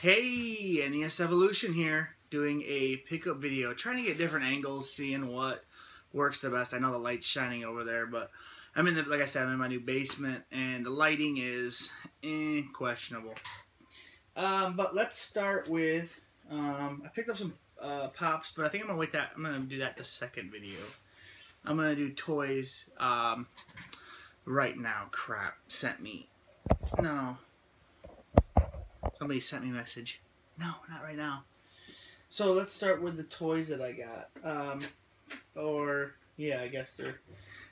Hey, NES Evolution here, doing a pickup video, trying to get different angles, seeing what works the best. I know the light's shining over there, but I'm in the, like I said, I'm in my new basement, and the lighting is eh, questionable. Um, but let's start with, um, I picked up some uh, pops, but I think I'm gonna wait that, I'm gonna do that the second video. I'm gonna do toys, um, right now. Crap, sent me, no. Somebody sent me a message. No, not right now. So let's start with the toys that I got. Um, or, yeah, I guess they're...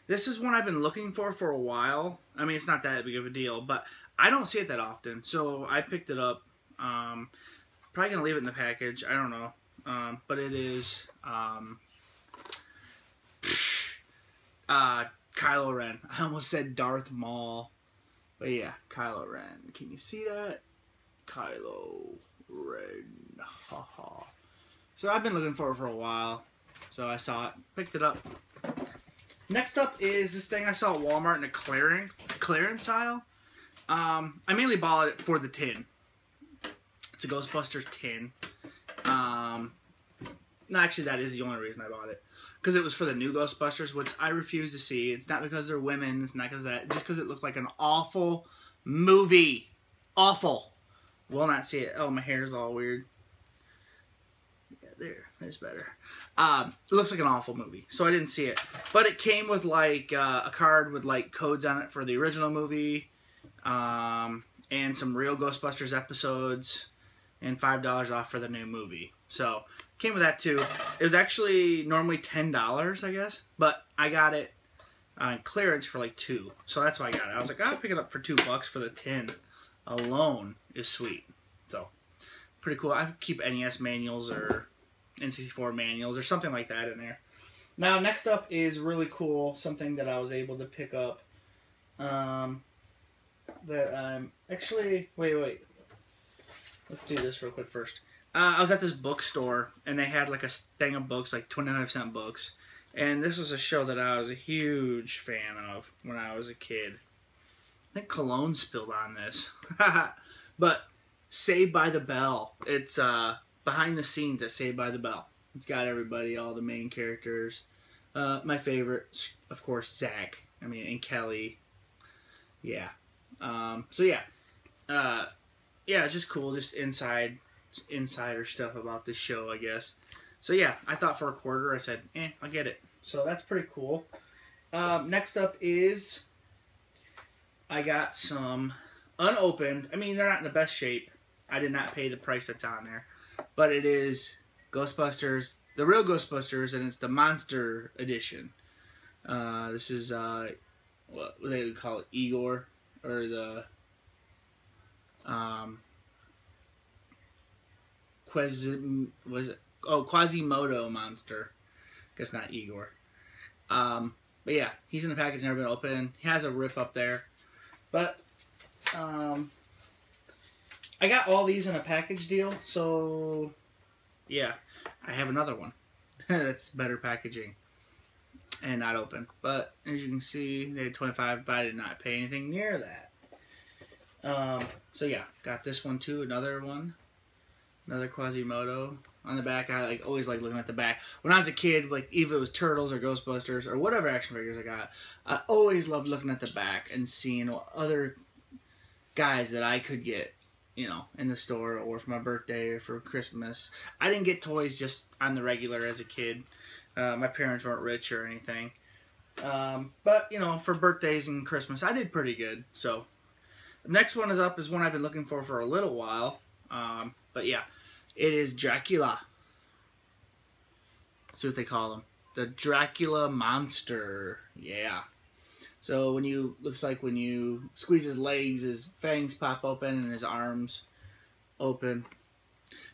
This is one I've been looking for for a while. I mean, it's not that big of a deal, but I don't see it that often. So I picked it up. Um, probably going to leave it in the package. I don't know. Um, but it is... Um, uh, Kylo Ren. I almost said Darth Maul. But yeah, Kylo Ren. Can you see that? Kylo Ren. Haha. so I've been looking for it for a while. So I saw it, picked it up. Next up is this thing I saw at Walmart in a clearance clearance aisle. Um, I mainly bought it for the tin. It's a Ghostbusters tin. Um, no, actually, that is the only reason I bought it. Because it was for the new Ghostbusters, which I refuse to see. It's not because they're women. It's not because that. Just because it looked like an awful movie. Awful. Will not see it. Oh, my hair is all weird. Yeah, there. That's better. Um, it looks like an awful movie, so I didn't see it. But it came with like uh, a card with like codes on it for the original movie, um, and some real Ghostbusters episodes, and five dollars off for the new movie. So came with that too. It was actually normally ten dollars, I guess, but I got it on clearance for like two, so that's why I got it. I was like, I'll pick it up for two bucks for the tin alone is sweet. So, pretty cool. I keep NES manuals or N64 manuals or something like that in there. Now, next up is really cool, something that I was able to pick up. Um, that I'm actually, wait, wait. Let's do this real quick first. Uh, I was at this bookstore and they had like a thing of books, like 25 cent books. And this is a show that I was a huge fan of when I was a kid. Think cologne spilled on this. but Saved by the Bell. It's uh, behind the scenes at Saved by the Bell. It's got everybody, all the main characters. Uh, my favorite, of course, Zach. I mean, and Kelly. Yeah. Um, so yeah, uh, yeah, it's just cool, just inside, insider stuff about this show, I guess. So yeah, I thought for a quarter, I said, eh, I'll get it. So that's pretty cool. Um, next up is I got some unopened. I mean, they're not in the best shape. I did not pay the price that's on there. But it is Ghostbusters, the real Ghostbusters, and it's the Monster Edition. Uh, this is, uh, what they would call it, Igor, or the, um, Quasi, was it, oh, Quasimodo Monster. Guess not Igor. Um, but yeah, he's in the package, never been open. He has a rip up there. But um, I got all these in a package deal, so yeah, I have another one that's better packaging and not open. But as you can see, they had 25, but I did not pay anything near that. Um, so yeah, got this one too, another one, another Quasimodo. On the back, I like always like looking at the back. When I was a kid, like even it was Turtles or Ghostbusters or whatever action figures I got, I always loved looking at the back and seeing other guys that I could get, you know, in the store or for my birthday or for Christmas. I didn't get toys just on the regular as a kid. Uh, my parents weren't rich or anything. Um, but, you know, for birthdays and Christmas, I did pretty good. So, the next one is up is one I've been looking for for a little while. Um, but yeah, it is Dracula. That's what they call him. The Dracula monster. Yeah. So when you looks like when you squeeze his legs, his fangs pop open and his arms open.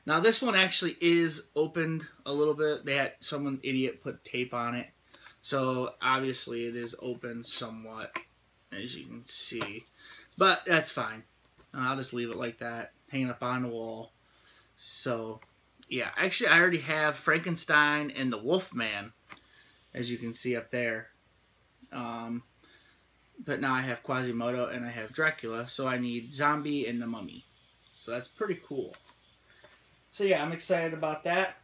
Now this one actually is opened a little bit. They had someone idiot put tape on it. So obviously it is open somewhat, as you can see. But that's fine. I'll just leave it like that, hanging up on the wall. So, yeah. Actually, I already have Frankenstein and the Wolfman, as you can see up there. Um, but now I have Quasimodo and I have Dracula, so I need Zombie and the Mummy. So that's pretty cool. so yeah, I'm excited about that.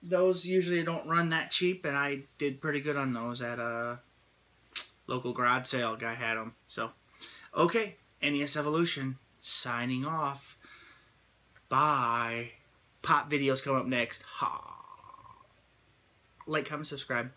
Those usually don't run that cheap, and I did pretty good on those at a local garage sale. Guy had them. So, okay, NES Evolution signing off. Bye. Pop videos come up next. Ha. Like, comment, subscribe.